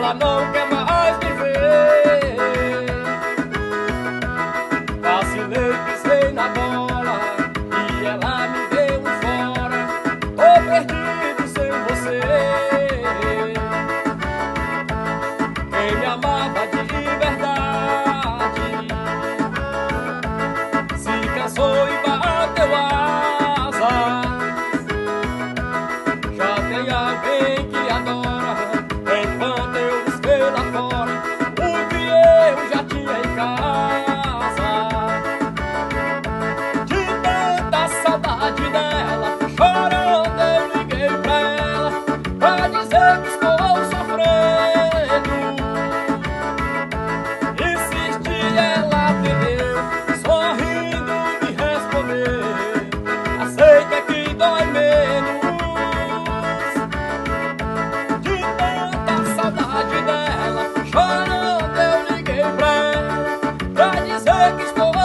I know casa. De tanta saudade dela, chorando eu liguei pra ela, pra dizer que estou que estou